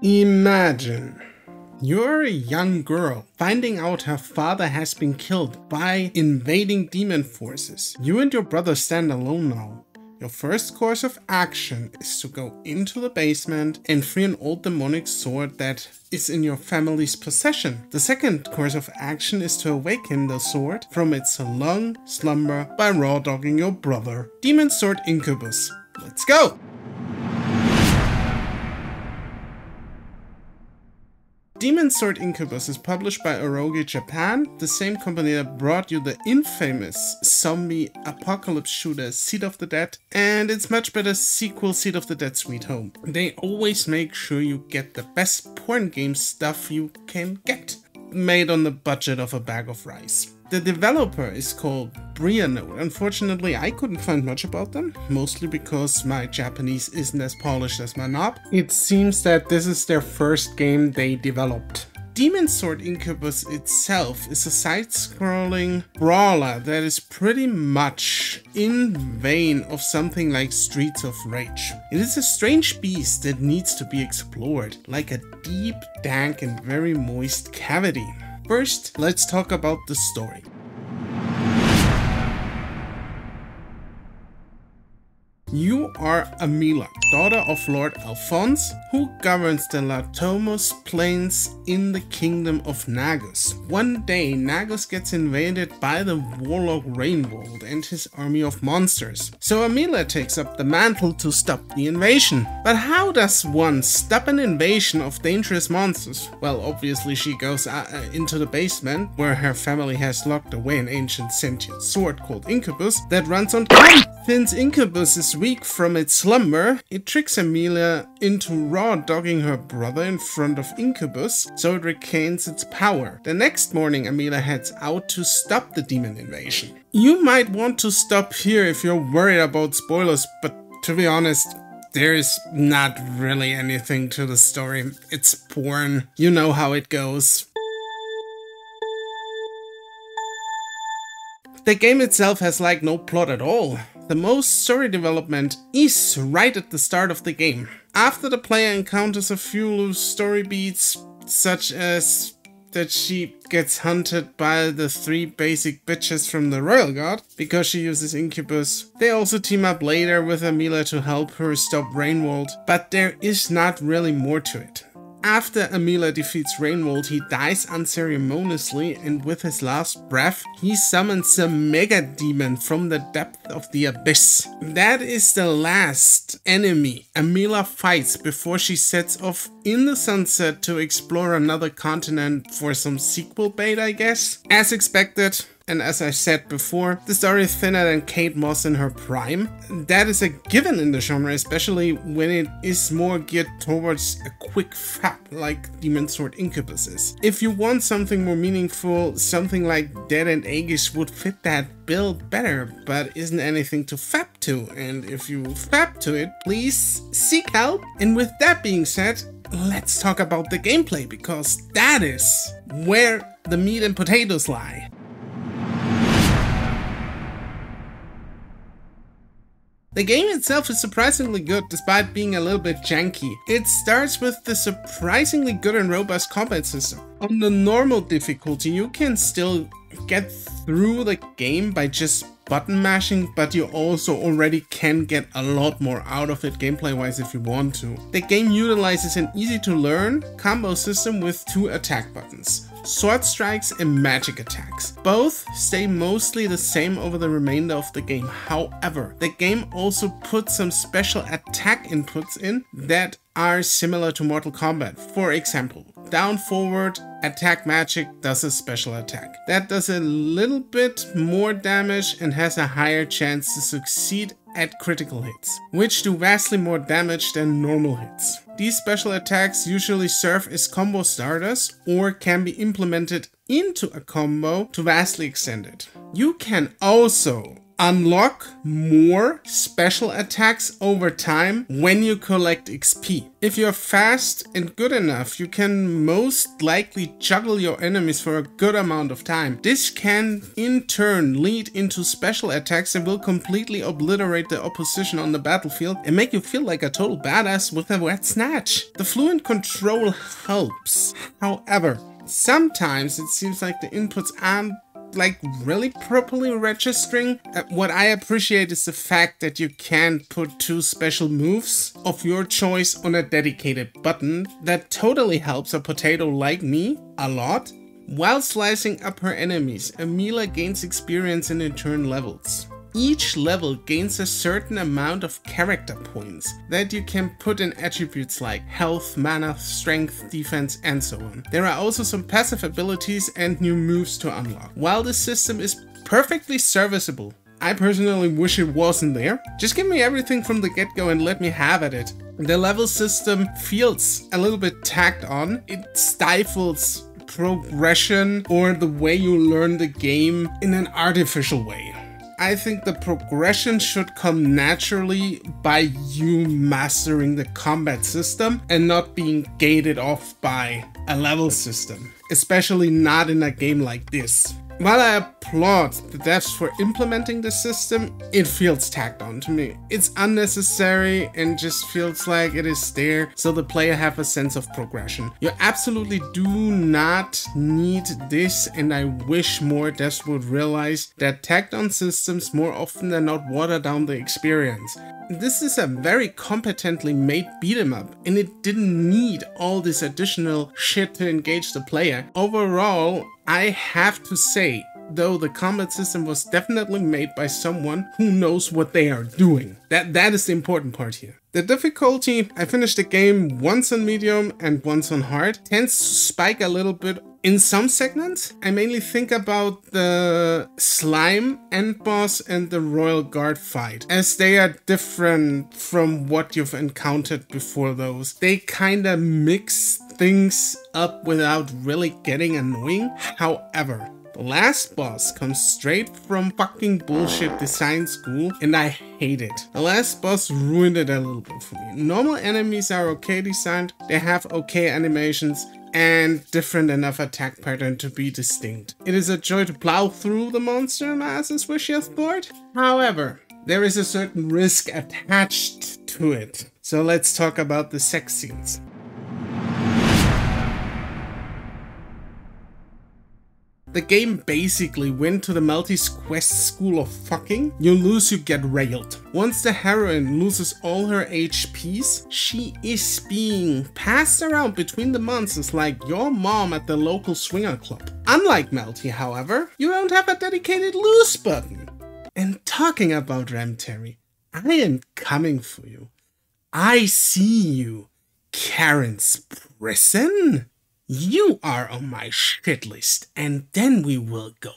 Imagine you're a young girl finding out her father has been killed by invading demon forces. You and your brother stand alone now. Your first course of action is to go into the basement and free an old demonic sword that is in your family's possession. The second course of action is to awaken the sword from its long slumber by raw dogging your brother. Demon Sword Incubus. Let's go! Demon Sword Incubus is published by Eroge Japan, the same company that brought you the infamous zombie apocalypse shooter Seed of the Dead, and its much better sequel Seed of the Dead Sweet Home. They always make sure you get the best porn game stuff you can get, made on the budget of a bag of rice. The developer is called Brianode. Unfortunately, I couldn't find much about them, mostly because my Japanese isn't as polished as my knob. It seems that this is their first game they developed. Demon Sword Incubus itself is a side-scrolling brawler that is pretty much in vein of something like Streets of Rage. It is a strange beast that needs to be explored, like a deep, dank and very moist cavity. First, let's talk about the story. You are Amila, daughter of Lord Alphonse, who governs the Latomos Plains in the kingdom of Nagus. One day, Nagus gets invaded by the warlock Rainbold and his army of monsters. So Amila takes up the mantle to stop the invasion. But how does one stop an invasion of dangerous monsters? Well, obviously she goes uh, uh into the basement, where her family has locked away an ancient sentient sword called Incubus that runs on since Incubus is weak from its slumber, it tricks Amila into raw dogging her brother in front of Incubus so it regains its power. The next morning, Amila heads out to stop the demon invasion. You might want to stop here if you're worried about spoilers, but to be honest, there is not really anything to the story. It's porn. You know how it goes. The game itself has like no plot at all. The most story development is right at the start of the game. After the player encounters a few loose story beats, such as that she gets hunted by the three basic bitches from the Royal Guard because she uses Incubus. They also team up later with Amila to help her stop Rainwald, but there is not really more to it. After Amila defeats Rainwald, he dies unceremoniously and with his last breath, he summons a Mega Demon from the depth of the abyss. That is the last enemy Amila fights before she sets off in the sunset to explore another continent for some sequel bait, I guess. As expected, and as I said before, the story is thinner than Kate Moss in her prime. That is a given in the genre, especially when it is more geared towards a quick fap like Demon Sword Incubus is. If you want something more meaningful, something like Dead and Aegis would fit that bill better, but isn't anything to fap to. And if you fap to it, please seek help. And with that being said, let's talk about the gameplay because that is where the meat and potatoes lie. The game itself is surprisingly good despite being a little bit janky. It starts with the surprisingly good and robust combat system. On the normal difficulty you can still get through the game by just button mashing, but you also already can get a lot more out of it gameplay wise if you want to. The game utilizes an easy to learn combo system with two attack buttons sword strikes and magic attacks. Both stay mostly the same over the remainder of the game. However, the game also puts some special attack inputs in that are similar to Mortal Kombat. For example, down forward attack magic does a special attack. That does a little bit more damage and has a higher chance to succeed at critical hits, which do vastly more damage than normal hits. These special attacks usually serve as combo starters or can be implemented into a combo to vastly extend it. You can also unlock more special attacks over time when you collect XP. If you're fast and good enough, you can most likely juggle your enemies for a good amount of time. This can in turn lead into special attacks that will completely obliterate the opposition on the battlefield and make you feel like a total badass with a wet snatch. The fluent control helps. However, sometimes it seems like the inputs aren't like really properly registering. Uh, what I appreciate is the fact that you can put two special moves of your choice on a dedicated button. That totally helps a potato like me a lot. While slicing up her enemies, Amila gains experience and in turn levels. Each level gains a certain amount of character points that you can put in attributes like health, mana, strength, defense, and so on. There are also some passive abilities and new moves to unlock. While the system is perfectly serviceable, I personally wish it wasn't there. Just give me everything from the get-go and let me have at it. The level system feels a little bit tacked on. It stifles progression or the way you learn the game in an artificial way. I think the progression should come naturally by you mastering the combat system and not being gated off by a level system, especially not in a game like this. While I applaud the devs for implementing the system, it feels tacked on to me. It's unnecessary and just feels like it is there so the player have a sense of progression. You absolutely do not need this and I wish more devs would realize that tacked on systems more often than not water down the experience. This is a very competently made beat 'em up and it didn't need all this additional shit to engage the player. Overall, I have to say, though the combat system was definitely made by someone who knows what they are doing. That That is the important part here. The difficulty, I finished the game once on medium and once on hard, tends to spike a little bit in some segments. I mainly think about the slime end boss and the royal guard fight, as they are different from what you've encountered before those. They kinda mix things up without really getting annoying. However, the last boss comes straight from fucking bullshit design school and I hate it. The last boss ruined it a little bit for me. Normal enemies are okay designed, they have okay animations, and different enough attack pattern to be distinct. It is a joy to plow through the monster masses with your sword. However, there is a certain risk attached to it. So let's talk about the sex scenes. The game basically went to the Melty's Quest school of fucking. You lose, you get railed. Once the heroine loses all her HPs, she is being passed around between the monsters like your mom at the local swinger club. Unlike Melty, however, you don't have a dedicated lose button. And talking about Remtairy, I am coming for you. I see you, Karryn's Prison. You are on my shit list, and then we will go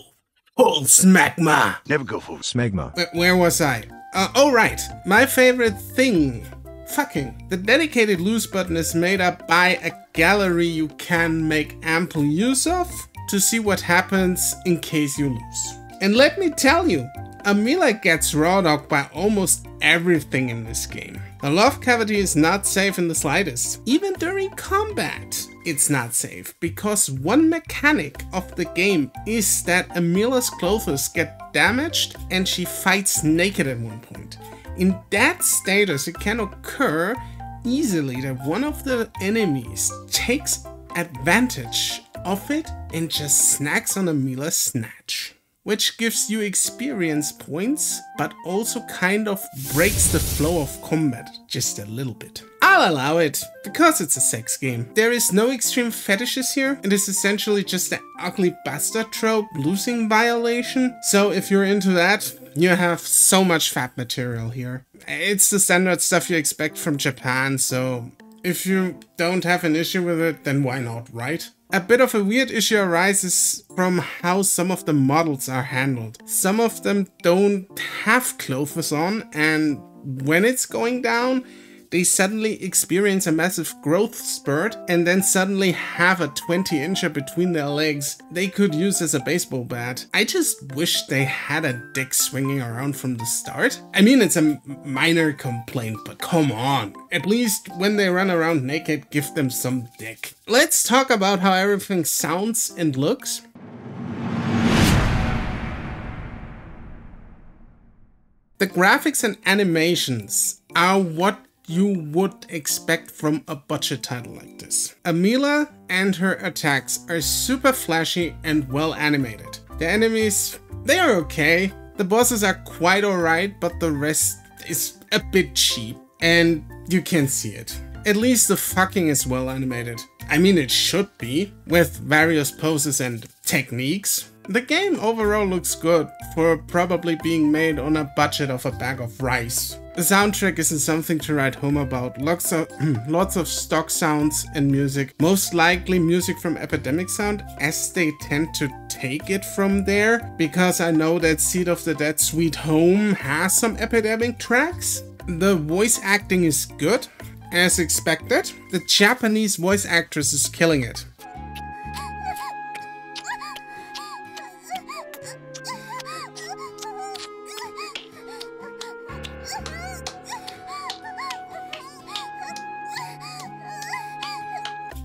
full smegma. Never go full smegma. Where, where was I? Uh, oh, right. My favorite thing. Fucking. The dedicated lose button is made up by a gallery you can make ample use of to see what happens in case you lose. And let me tell you, Amila gets raw dog by almost everything in this game. The love cavity is not safe in the slightest. Even during combat, it's not safe, because one mechanic of the game is that Amila's clothes get damaged and she fights naked at one point. In that status, it can occur easily that one of the enemies takes advantage of it and just snacks on Amila's snatch which gives you experience points, but also kind of breaks the flow of combat just a little bit. I'll allow it, because it's a sex game. There is no extreme fetishes here, it is essentially just an ugly bastard trope losing violation, so if you're into that, you have so much fat material here. It's the standard stuff you expect from Japan, so if you don't have an issue with it, then why not, right? A bit of a weird issue arises from how some of the models are handled. Some of them don't have clothes on and when it's going down, they suddenly experience a massive growth spurt and then suddenly have a 20 incher between their legs they could use as a baseball bat. I just wish they had a dick swinging around from the start. I mean, it's a minor complaint, but come on. At least when they run around naked, give them some dick. Let's talk about how everything sounds and looks. The graphics and animations are what you would expect from a budget title like this. Amila and her attacks are super flashy and well animated. The enemies, they are okay. The bosses are quite alright, but the rest is a bit cheap. And you can see it. At least the fucking is well animated. I mean it should be, with various poses and techniques. The game overall looks good for probably being made on a budget of a bag of rice. The soundtrack isn't something to write home about. Lots of, lots of stock sounds and music. Most likely music from Epidemic Sound as they tend to take it from there. Because I know that Seed of the Dead Sweet Home has some Epidemic tracks. The voice acting is good, as expected. The Japanese voice actress is killing it.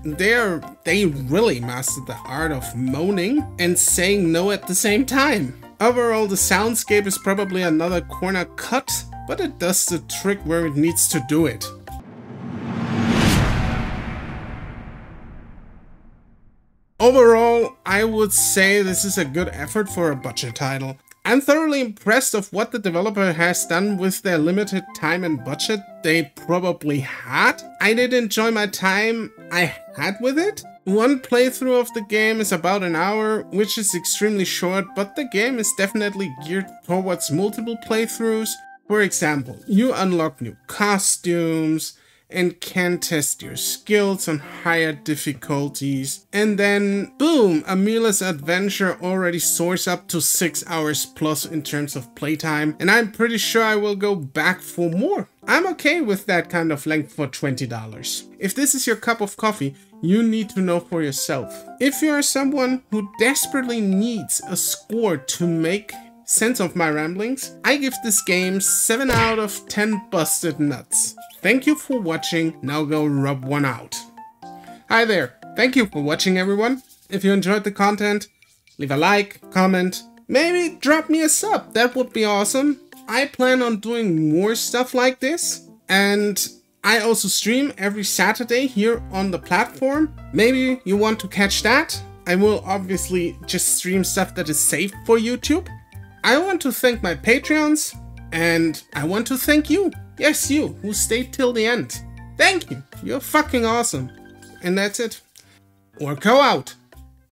They're they really mastered the art of moaning and saying no at the same time. Overall, the soundscape is probably another corner cut, but it does the trick where it needs to do it. Overall, I would say this is a good effort for a budget title. I'm thoroughly impressed of what the developer has done with their limited time and budget they probably had. I did enjoy my time I had with it. One playthrough of the game is about an hour, which is extremely short, but the game is definitely geared towards multiple playthroughs. For example, you unlock new costumes, and can test your skills on higher difficulties. And then, boom, Amila's adventure already soars up to 6 hours plus in terms of playtime, and I'm pretty sure I will go back for more. I'm okay with that kind of length for $20. If this is your cup of coffee, you need to know for yourself. If you are someone who desperately needs a score to make sense of my ramblings, I give this game 7 out of 10 busted nuts. Thank you for watching, now go rub one out. Hi there, thank you for watching everyone. If you enjoyed the content, leave a like, comment, maybe drop me a sub, that would be awesome. I plan on doing more stuff like this, and I also stream every Saturday here on the platform. Maybe you want to catch that. I will obviously just stream stuff that is safe for YouTube. I want to thank my Patreons, and I want to thank you. Yes, you, who stayed till the end. Thank you. You're fucking awesome. And that's it. Or go out.